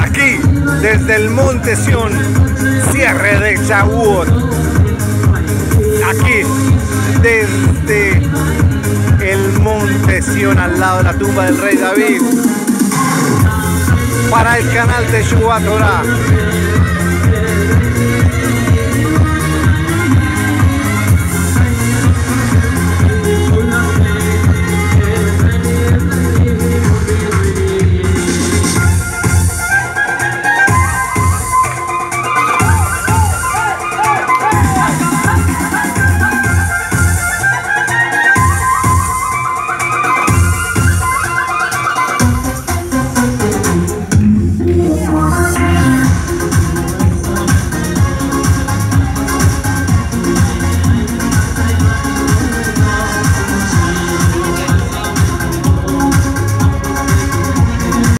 aquí desde el monte Sión, cierre de Shavuot. Aquí, desde el monte Sión, al lado de la tumba del rey David. Para el canal de Shua Torah